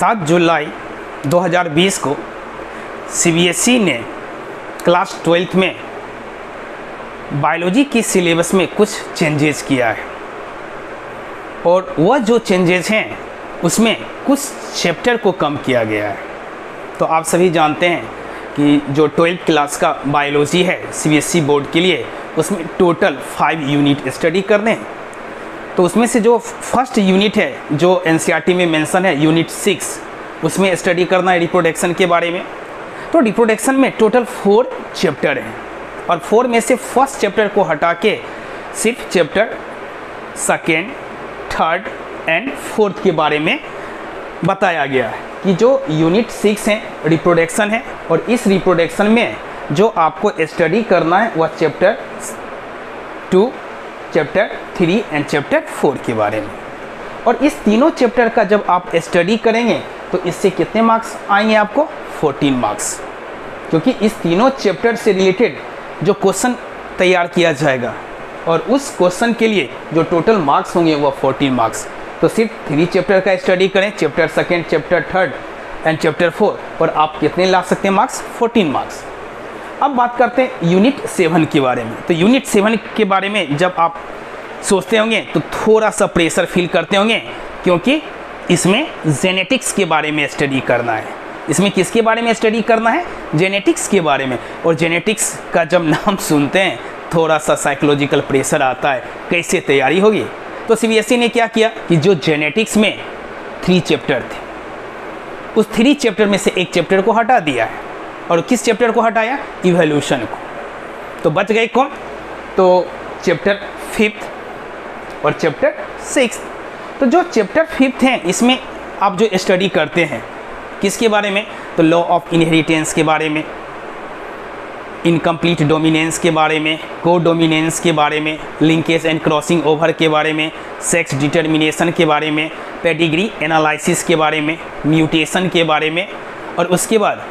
सात जुलाई 2020 को सीबीएसई ने क्लास ट्वेल्थ में बायोलॉजी की सिलेबस में कुछ चेंजेस किया है। और वह जो चेंजेस हैं, उसमें कुछ चैप्टर को कम किया गया है। तो आप सभी जानते हैं कि जो ट्वेल्थ क्लास का बायोलॉजी है सीबीएसई बोर्ड के लिए, उसमें टोटल फाइव यूनिट स्टडी करने हैं तो उसमें से जो फ़र्स्ट यूनिट है, जो एन में मेंशन है, यूनिट सिक्स, उसमें स्टडी करना है रिप्रोडक्शन के बारे में। तो रिप्रोडक्शन में टोटल फोर चैप्टर हैं और फोर में से फ़र्स्ट चैप्टर को हटा के सिर्फ़ chapter second third and fourth के बारे में बताया गया है कि जो यूनिट सिक्स है रिप्रोडक्शन है और इस रिप्रोडक्शन में जो आपको स्टडी करना है, वह chapter two chapter three and chapter four के बारे में। और इस तीनों चैप्टर का जब आप स्टडी करेंगे तो इससे कितने मार्क्स आएँगे आपको? 14 मार्क्स क्योंकि इस तीनों चैप्टर से रिलेटेड जो क्वेश्चन तैयार किया जाएगा, और उस क्वेश्चन के लिए जो टोटल मार्क्स होंगे वह 14 मार्क्स तो सिर्फ़ थ्री चैप्टर का स्टडी करें chapter second chapter third and chapter four और आप कितने ला सकते हैं मार्क्स 14 मार्क्स अब बात करते हैं यूनिट सेवन के बारे में। तो यूनिट सेवन के बारे में जब आप सोचते होंगे तो थोड़ा सा प्रेशर फील करते होंगे, क्योंकि इसमें जेनेटिक्स के बारे में स्टडी करना है। इसमें किसके बारे में स्टडी करना है? जेनेटिक्स के बारे में। और जेनेटिक्स का जब नाम सुनते हैं, थोड़ा सा साइकोलॉजिकल प्रेशर आता है। कैसे तैयारी होगी? तो सीबीएसई ने क्या किया कि जो जेनेटिक्स में थ्री चैप्टर थे, उस थ्री चैप्टर में से एक चैप्टर को हटा दिया है। और किस चैप्टर को हटाया? इवोल्यूशन को। तो बच गए कौन? तो चैप्टर फिफ्थ और चैप्टर सिक्स तो जो चैप्टर फिफ्थ हैं, इसमें आप जो स्टडी करते हैं, किसके बारे में? तो लॉ ऑफ़ इनहेरिटेंस के बारे में इनकम्प्लीट डोमिनेंस के बारे में को डोमिनेंस के बारे में लिंकेज एंड क्रॉसिंग ओवर के बारे में सेक्स डिटर्मिनेशन के बारे में पेडिग्री एनालिसिस के बारे में म्यूटेशन के बारे में, और उसके बाद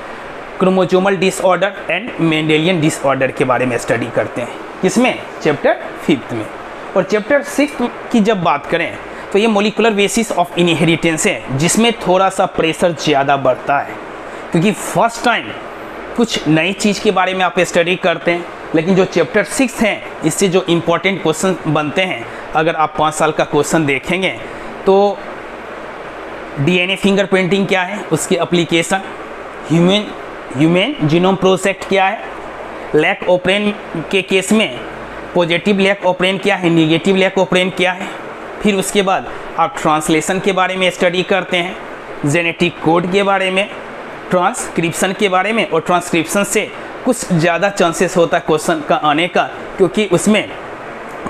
chromosomal disorder and Mendelian disorder के बारे में स्टडी करते हैं। किसमें चैप्टर फिफ्थ में। और चैप्टर सिक्स की जब बात करें तो ये मोलिकुलर बेसिस ऑफ़ इनहेरिटेंस है, जिसमें थोड़ा सा प्रेशर ज़्यादा बढ़ता है। क्योंकि फ़र्स्ट टाइम कुछ नई चीज़ के बारे में आप स्टडी करते हैं, लेकिन जो चैप्टर सिक्स हैं, इससे जो इम्पोर्टेंट क्वेश्चन बनते हैं, अगर आप पाँच साल का क्वेश्चन देखेंगे तो डीएनए फिंगरप्रिंटिंग क्या है? उसकी application human human genome project क्या है। लैक ओपरेन के केस में पॉजिटिव लैक ओपरेन क्या है निगेटिव लैक ओपरेन क्या है। फिर उसके बाद आप ट्रांसलेशन के बारे में स्टडी करते हैं जेनेटिक कोड के बारे में ट्रांसक्रिप्शन के बारे में और ट्रांसक्रिप्शन से कुछ ज़्यादा चांसेस होता है क्वेश्चन का आने का, क्योंकि उसमें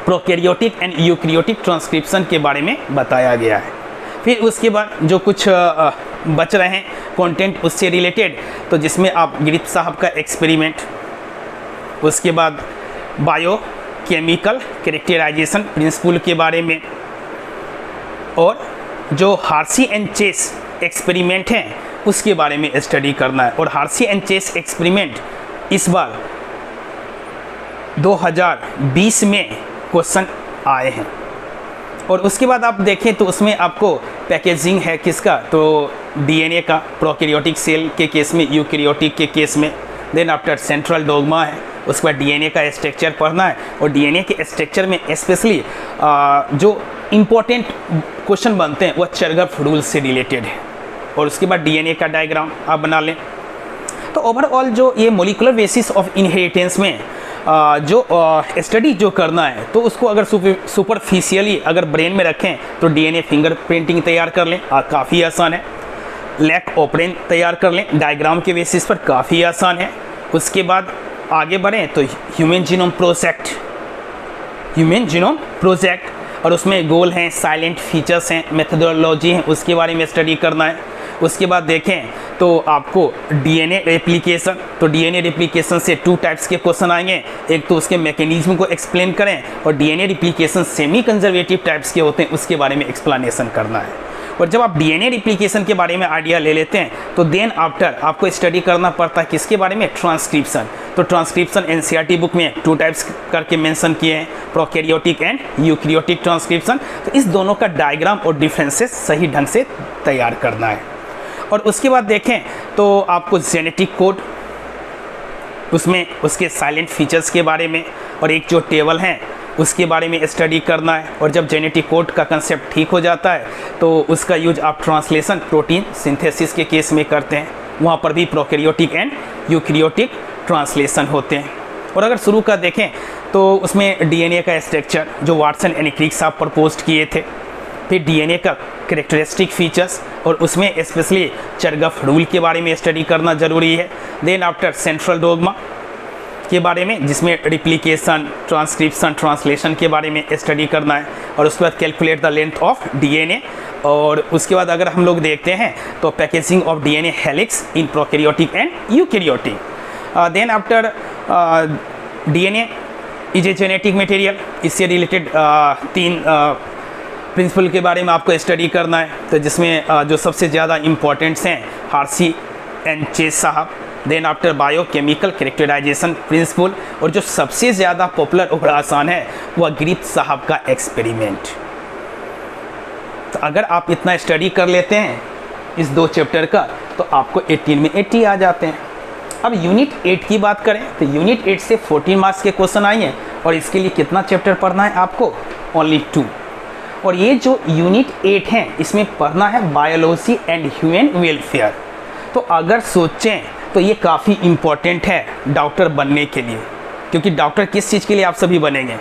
प्रोकैरियोटिक एंड यूक्रियोटिक ट्रांसक्रिप्शन के बारे में बताया गया है। फिर उसके बाद जो कुछ बच रहे हैं कंटेंट उससे रिलेटेड तो जिसमें आप गिरिप साहब का एक्सपेरिमेंट उसके बाद बायो केमिकल करेक्टराइजेशन प्रिंसिपल के बारे में, और जो हार्सी एंड चेस एक्सपेरिमेंट हैं, उसके बारे में स्टडी करना है। और हार्सी एंड चेस एक्सपेरिमेंट इस बार 2020 में क्वेश्चन आए हैं। और उसके बाद आप देखें तो उसमें आपको पैकेजिंग है किसका? तो डीएनए का प्रोकैरियोटिक सेल के केस में यूकैरियोटिक के केस में। देन आफ्टर सेंट्रल डोगमा है, उसके बाद डीएनए का स्ट्रक्चर पढ़ना है। और डीएनए के स्ट्रक्चर में स्पेशली जो इम्पोर्टेंट क्वेश्चन बनते हैं वह चरगफ रूल से रिलेटेड है। और उसके बाद डीएनए का डायग्राम आप बना लें। तो ओवरऑल जो ये मोलिकुलर बेसिस ऑफ़ इनहेरिटेंस में जो स्टडी जो करना है तो उसको अगर सुपरफिशियली अगर ब्रेन में रखें तो डीएनए फिंगर प्रिंटिंग तैयार कर लें। काफ़ी आसान है। लैक ओपरेन तैयार कर लें। डायग्राम के बेसिस पर काफ़ी आसान है। उसके बाद आगे बढ़ें तो human genome project human genome project और उसमें गोल हैं साइलेंट फीचर्स हैं मेथडोलॉजी हैं, उसके बारे में स्टडी करना है। उसके बाद देखें तो आपको डीएनए रेप्लिकेशन तो डीएनए रेप्लिकेशन से टू टाइप्स के क्वेश्चन आएँगे। एक तो उसके मैकेनिज्म को एक्सप्लेन करें और DNA replication semi conservative types के होते हैं, उसके बारे में एक्सप्लेनेशन करना है। और जब आप डीएनए रिप्लिकेशन के बारे में आइडिया ले लेते हैं तो देन आफ्टर आपको स्टडी करना पड़ता है किसके बारे में? ट्रांसक्रिप्शन तो ट्रांसक्रिप्शन एनसीईआरटी बुक में टू टाइप्स करके मेंशन किए हैं प्रोकैरियोटिक एंड यूक्रियोटिक ट्रांसक्रिप्शन तो इस दोनों का डायग्राम और डिफरेंसेस सही ढंग से तैयार करना है। और उसके बाद देखें तो आपको जेनेटिक कोड उसमें उसके साइलेंट फीचर्स के बारे में और एक जो टेबल हैं, उसके बारे में स्टडी करना है और जब जेनेटिक कोड का कंसेप्ट ठीक हो जाता है तो उसका यूज़ आप ट्रांसलेशन प्रोटीन सिंथेसिस के केस में करते हैं। वहाँ पर भी प्रोकैरियोटिक एंड यूक्रियोटिक ट्रांसलेशन होते हैं। और अगर शुरू का देखें तो उसमें डीएनए का स्ट्रक्चर जो वाटसन एंड क्रिक साहब प्रपोज किए थे फिर डीएनए का करेक्टरिस्टिक फीचर्स और उसमें स्पेशली चरगफ रूल के बारे में स्टडी करना ज़रूरी है। देन आफ्टर सेंट्रल डोगमा के बारे में जिसमें रिप्लीकेशन ट्रांसक्रिप्शन ट्रांसलेशन के बारे में स्टडी करना है और उसके बाद calculate the length of DNA और उसके बाद अगर हम लोग देखते हैं तो packaging of DNA helix in prokaryotic and eukaryotic then after DNA is a genetic material इससे रिलेटेड uh, तीन प्रिंसिपल के बारे में आपको स्टडी करना है। तो जिसमें जो सबसे ज़्यादा इम्पोर्टेंट्स हैं, हारसी एंड चेस साहब then after biochemical characterization principle और जो सबसे ज़्यादा पॉपुलर और आसान है, वह ग्रीप साहब का एक्सपेरिमेंट तो अगर आप इतना स्टडी कर लेते हैं, इस दो चैप्टर का तो आपको 18 में 80 आ जाते हैं। अब यूनिट 8 की बात करें तो यूनिट 8 से 14 मार्क्स के क्वेश्चन आए हैं, और इसके लिए कितना चैप्टर पढ़ना है आपको? ओनली टू और ये जो यूनिट एट है, इसमें पढ़ना है बायोलॉजी एंड ह्यूमन वेलफेयर तो अगर सोचें तो ये काफ़ी इंपॉर्टेंट है डॉक्टर बनने के लिए। क्योंकि डॉक्टर किस चीज़ के लिए आप सभी बनेंगे?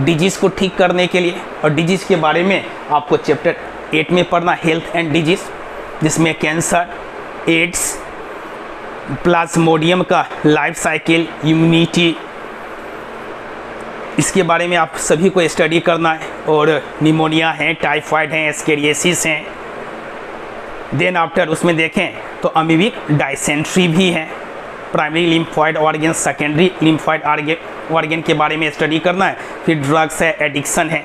डिज़ीज़ को ठीक करने के लिए। और डिज़ीज़ के बारे में आपको चैप्टर एट में पढ़ना हेल्थ एंड डिज़ीज़ जिसमें कैंसर एड्स प्लाज्मोडियम का लाइफ साइकिल इम्यूनिटी इसके बारे में आप सभी को स्टडी करना है और निमोनिया है टाइफाइड है एस्केरियसिस हैं। देन आफ्टर उसमें देखें तो अमीबिक डाइसेंट्री भी है। Primary lymphoid organ secondary lymphoid organ के बारे में स्टडी करना है। फिर ड्रग्स है एडिक्शन है।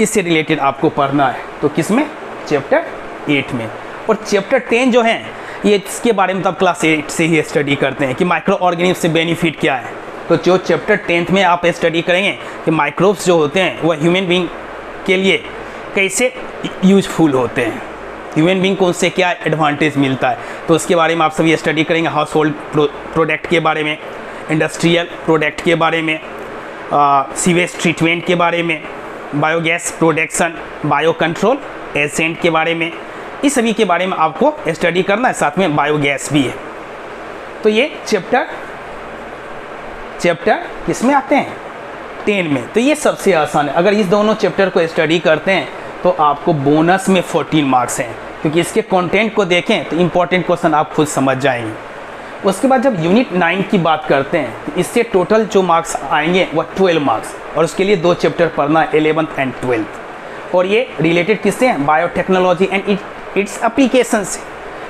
इससे रिलेटेड आपको पढ़ना है। तो किसमें चैप्टर एट में। और चैप्टर टेन जो है, ये इसके बारे में तो आप क्लास एट से ही स्टडी करते हैं कि माइक्रो ऑर्गेनिज्म से बेनिफिट क्या है। तो जो चैप्टर टेंथ में आप स्टडी करेंगे कि माइक्रोब्स जो होते हैं वह ह्यूमन बींग के लिए कैसे यूजफुल होते हैं? ह्यूमन बींग को उससे क्या एडवांटेज मिलता है? तो उसके बारे में आप सभी स्टडी करेंगे हाउस होल्ड प्रोडक्ट के बारे में इंडस्ट्रियल प्रोडक्ट के बारे में सीवेज ट्रीटमेंट के बारे में biogas production bio control agent के बारे में, इस सभी के बारे में आपको स्टडी करना है। साथ में बायोगैस भी है। तो ये चैप्टर चैप्टर किसमें आते हैं? टेन में। तो ये सबसे आसान है। अगर इस दोनों चैप्टर को स्टडी करते हैं तो आपको बोनस में 14 मार्क्स हैं। क्योंकि इसके कंटेंट को देखें तो इंपॉर्टेंट क्वेश्चन आप खुद समझ जाएँगे। उसके बाद जब यूनिट नाइन की बात करते हैं तो इससे टोटल जो मार्क्स आएँगे वह 12 मार्क्स और उसके लिए दो चैप्टर पढ़ना है एलेवंथ एंड ट्वेल्थ और ये रिलेटेड किससे हैं बायोटेक्नोलॉजी एंड इट्स अप्लीकेशन से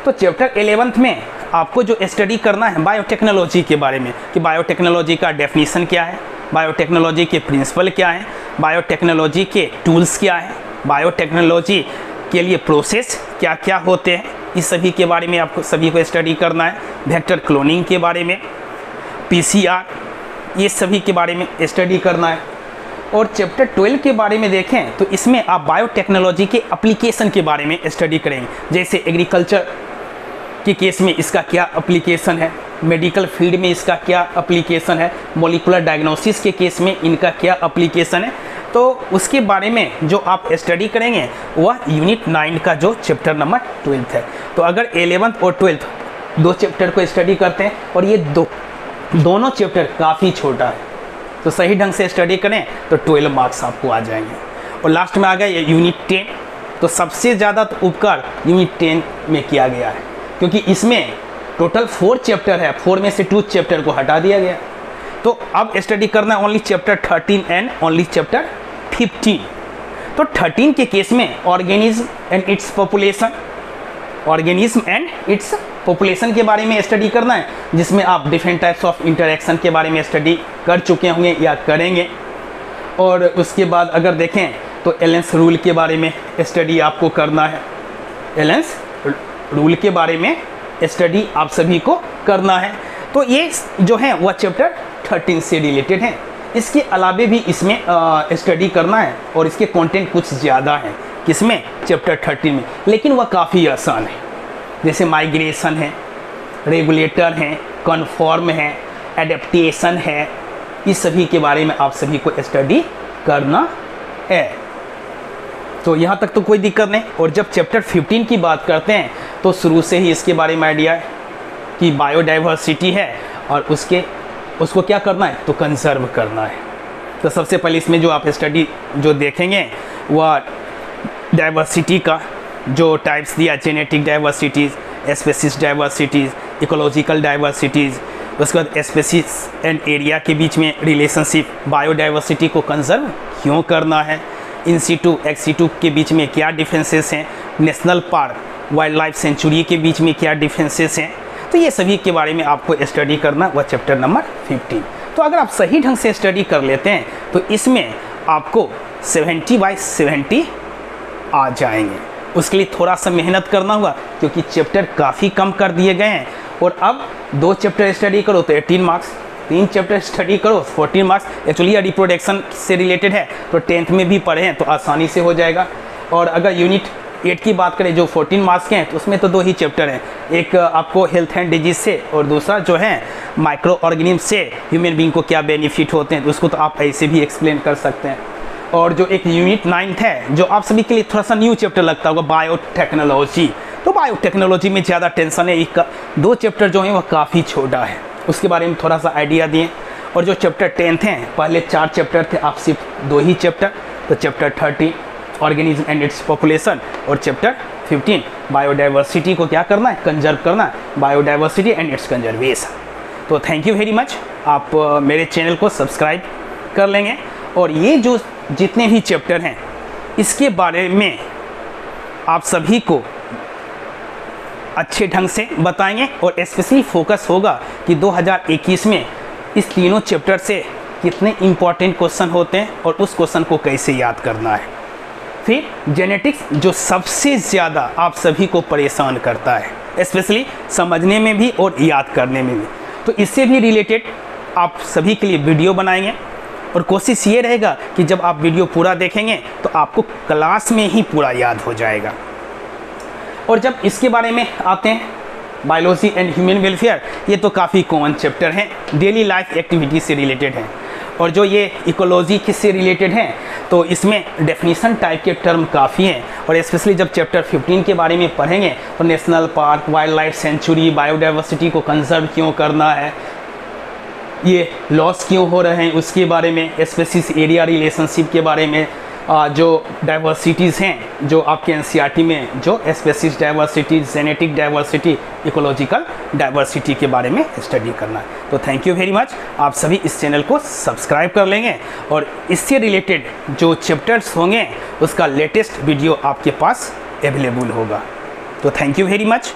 तो चैप्टर एलेवंथ में आपको जो स्टडी करना है बायोटेक्नोलॉजी के बारे में कि बायोटेक्नोलॉजी का डेफिनेशन क्या है बायोटेक्नोलॉजी के प्रिंसिपल क्या हैं बायोटेक्नोलॉजी के टूल्स क्या हैं बायोटेक्नोलॉजी के लिए प्रोसेस क्या क्या होते हैं, इस सभी के बारे में आपको सभी को स्टडी करना है वेक्टर क्लोनिंग के बारे में पीसीआर ये सभी के बारे में स्टडी करना है। और चैप्टर 12 के बारे में देखें तो इसमें आप बायोटेक्नोलॉजी के एप्लीकेशन के बारे में स्टडी करेंगे, जैसे एग्रीकल्चर के केस में इसका क्या अप्लीकेशन है? मेडिकल फ़ील्ड में इसका क्या अप्लीकेशन है? मोलिकुलर डायग्नोसिस के केस में इनका क्या अप्लीकेशन है? तो उसके बारे में जो आप स्टडी करेंगे, वह यूनिट नाइन का जो चैप्टर नंबर ट्वेल्थ है। तो अगर एलेवंथ और ट्वेल्थ दो चैप्टर को स्टडी करते हैं, और ये दो, दोनों चैप्टर काफ़ी छोटा है तो सही ढंग से स्टडी करें तो ट्वेल्व मार्क्स आपको आ जाएँगे। और लास्ट में आ गया यूनिट टेन तो सबसे ज़्यादा तो उपकार यूनिट टेन में किया गया है। क्योंकि इसमें टोटल फोर चैप्टर है। फोर में से टू चैप्टर को हटा दिया गया। तो अब स्टडी करना है only chapter thirteen and only chapter fifteen तो थर्टीन के केस में organism and its population organism and its population के बारे में स्टडी करना है, जिसमें आप डिफरेंट टाइप्स ऑफ़ इंटरेक्शन के बारे में स्टडी कर चुके होंगे या करेंगे। और उसके बाद अगर देखें तो एलेंस रूल के बारे में स्टडी आपको करना है। एलेंस रूल के बारे में स्टडी आप सभी को करना है। तो ये जो है, वह चैप्टर थर्टीन से रिलेटेड है। इसके अलावे भी इसमें स्टडी करना है और इसके कंटेंट कुछ ज़्यादा है किसमें? चैप्टर थर्टीन में। लेकिन वह काफ़ी आसान है। जैसे माइग्रेशन है रेगुलेटर हैं कन्फॉर्म है एडेप्टेशन है, इस सभी के बारे में आप सभी को स्टडी करना है। तो यहाँ तक तो कोई दिक्कत नहीं। और जब चैप्टर 15 की बात करते हैं तो शुरू से ही इसके बारे में आइडिया है कि बायोडाइवर्सिटी है और उसके, उसको क्या करना है? तो कंजर्व करना है। तो सबसे पहले इसमें जो आप स्टडी जो देखेंगे, वह डाइवर्सिटी का जो टाइप्स दिया genetic diversities species diversities ecological diversities उसके बाद स्पेसिस एंड एरिया के बीच में रिलेशनशिप बायोडाइवर्सिटी को कंजर्व क्यों करना है? In situ ex situ के बीच में क्या डिफरेंसेस हैं? National park wild life sanctuary के बीच में क्या डिफरेंसेस हैं? तो ये सभी के बारे में आपको स्टडी करना वह चैप्टर नंबर 15 तो अगर आप सही ढंग से स्टडी कर लेते हैं तो इसमें आपको 70 बाई 70 आ जाएँगे. उसके लिए थोड़ा सा मेहनत करना होगा क्योंकि चैप्टर काफ़ी कम कर दिए गए हैं. और अब दो चैप्टर स्टडी करो तो 18 मार्क्स तीन चैप्टर स्टडी करो 14 मार्क्स। एक्चुअली रिप्रोडक्शन से रिलेटेड है तो टेंथ में भी पढ़े हैं तो आसानी से हो जाएगा। और अगर यूनिट एट की बात करें, जो 14 मार्क्स के हैं तो उसमें तो दो ही चैप्टर हैं। एक आपको हेल्थ एंड डिज़ीज़ से, और दूसरा जो है, माइक्रो ऑर्गेनिज्म से, ह्यूमन बींग को क्या बेनिफिट होते हैं तो उसको तो आप ऐसे भी एक्सप्लेन कर सकते हैं। और जो एक यूनिट नाइन्थ है, जो आप सभी के लिए थोड़ा सा न्यू चैप्टर लगता होगा, बायोटेक्नोलॉजी। तो बायोटेक्नोलॉजी में ज़्यादा टेंशन है, एक, दो चैप्टर जो हैं वह काफ़ी छोटा है। उसके बारे में थोड़ा सा आइडिया दिए। और जो चैप्टर टेंथ हैं पहले चार चैप्टर थे आप सिर्फ़ दो ही चैप्टर तो chapter thirty organism and its population और चैप्टर 15 बायोडाइवर्सिटी को क्या करना है? कंजर्व करना है। बायोडाइवर्सिटी एंड इट्स कंजर्वेशन तो थैंक यू वेरी मच आप मेरे चैनल को सब्सक्राइब कर लेंगे। और ये जो जितने भी चैप्टर हैं, इसके बारे में आप सभी को अच्छे ढंग से बताएँगे और स्पेशली फोकस होगा कि 2021 में इस तीनों चैप्टर से कितने इंपॉर्टेंट क्वेश्चन होते हैं और उस क्वेश्चन को कैसे याद करना है। फिर जेनेटिक्स जो सबसे ज़्यादा आप सभी को परेशान करता है स्पेशली समझने में भी और याद करने में भी। तो इससे भी रिलेटेड आप सभी के लिए वीडियो बनाएँगे और कोशिश ये रहेगा कि जब आप वीडियो पूरा देखेंगे तो आपको क्लास में ही पूरा याद हो जाएगा। और जब इसके बारे में आते हैं बायोलॉजी एंड ह्यूमन वेलफेयर ये तो काफ़ी कॉमन चैप्टर हैं। डेली लाइफ एक्टिविटी से रिलेटेड हैं। और जो ये इकोलॉजी किससे रिलेटेड हैं तो इसमें डेफिनेशन टाइप के टर्म काफ़ी हैं। और स्पेशली जब चैप्टर 15 के बारे में पढ़ेंगे तो national park wildlife sanctuary biodiversity को कंजर्व क्यों करना है, ये लॉस क्यों हो रहे हैं, उसके बारे में स्पेसिस एरिया रिलेशनशिप के बारे में जो डाइवर्सिटीज़ हैं, जो आपके एन में जो species diversity genetic diversity ecological diversity के बारे में स्टडी करना है। तो थैंक यू वेरी मच आप सभी इस चैनल को सब्सक्राइब कर लेंगे और इससे रिलेटेड जो चैप्टर्स होंगे, उसका लेटेस्ट वीडियो आपके पास अवेलेबल होगा। तो थैंक यू वेरी मच